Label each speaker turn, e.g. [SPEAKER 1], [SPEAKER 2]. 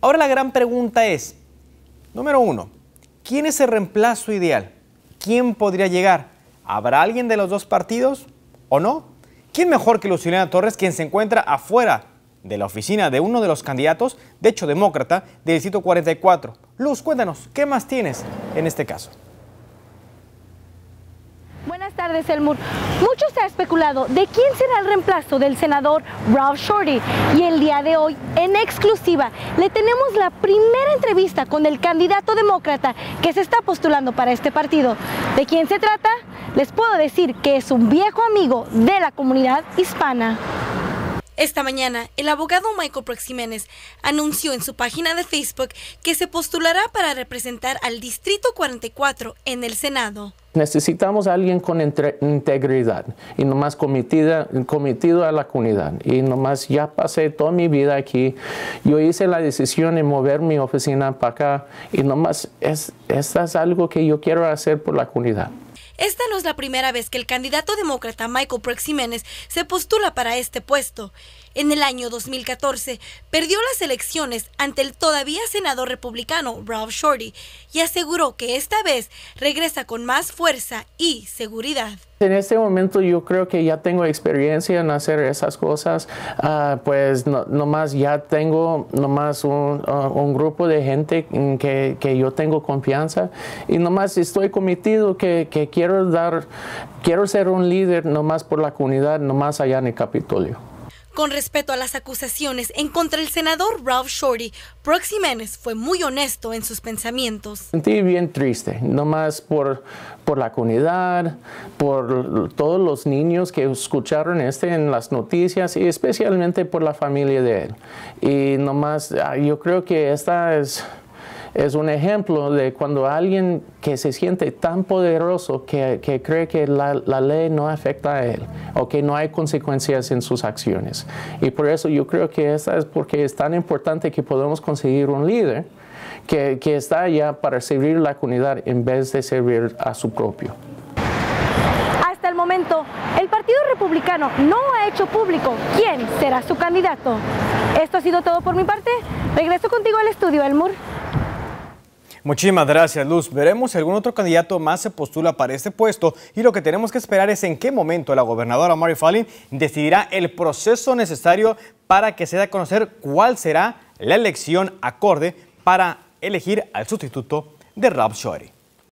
[SPEAKER 1] Ahora la gran pregunta es, número uno, ¿quién es el reemplazo ideal? ¿Quién podría llegar? ¿Habrá alguien de los dos partidos o no? ¿Quién mejor que Lucilena Torres, quien se encuentra afuera de la oficina de uno de los candidatos, de hecho demócrata, del Distrito 44? Luz, cuéntanos, ¿qué más tienes en este caso?
[SPEAKER 2] Buenas tardes, Elmur. Mucho se ha especulado de quién será el reemplazo del senador Ralph Shorty. Y el día de hoy, en exclusiva, le tenemos la primera entrevista con el candidato demócrata que se está postulando para este partido. ¿De quién se trata? Les puedo decir que es un viejo amigo de la comunidad hispana. Esta mañana, el abogado Michael Proximenes anunció en su página de Facebook que se postulará para representar al Distrito 44 en el Senado.
[SPEAKER 3] Necesitamos a alguien con integridad y nomás cometida, cometido a la comunidad. Y nomás ya pasé toda mi vida aquí. Yo hice la decisión de mover mi oficina para acá y nomás es, esto es algo que yo quiero hacer por la comunidad.
[SPEAKER 2] Esta no es la primera vez que el candidato demócrata Michael Proximenes se postula para este puesto. En el año 2014 perdió las elecciones ante el todavía senador republicano Ralph Shorty y aseguró que esta vez regresa con más fuerza y seguridad.
[SPEAKER 3] En este momento yo creo que ya tengo experiencia en hacer esas cosas, uh, pues no, nomás ya tengo nomás un, uh, un grupo de gente que, que, yo tengo confianza y nomás estoy cometido que, que quiero dar, quiero ser un líder nomás por la comunidad, nomás allá en el Capitolio.
[SPEAKER 2] Con respecto a las acusaciones en contra del senador Ralph Shorty, Prox Jiménez fue muy honesto en sus pensamientos.
[SPEAKER 3] Sentí bien triste, nomás por, por la comunidad, por todos los niños que escucharon este en las noticias y especialmente por la familia de él. Y nomás, ah, yo creo que esta es es un ejemplo de cuando alguien que se siente tan poderoso que, cree que la, ley no afecta a él o que no hay consecuencias en sus acciones. Y por eso yo creo que esta es porque es tan importante que podamos conseguir un líder que, está allá para servir la comunidad en vez de servir a su propio.
[SPEAKER 2] Hasta el momento, el Partido Republicano no ha hecho público quién será su candidato. Esto ha sido todo por mi parte. Regreso contigo al estudio, Elmur.
[SPEAKER 1] Muchísimas gracias, Luz. Veremos si algún otro candidato más se postula para este puesto y lo que tenemos que esperar es en qué momento la gobernadora Mary Fallin decidirá el proceso necesario para que se dé a conocer cuál será la elección acorde para elegir al sustituto de Rob Shorey.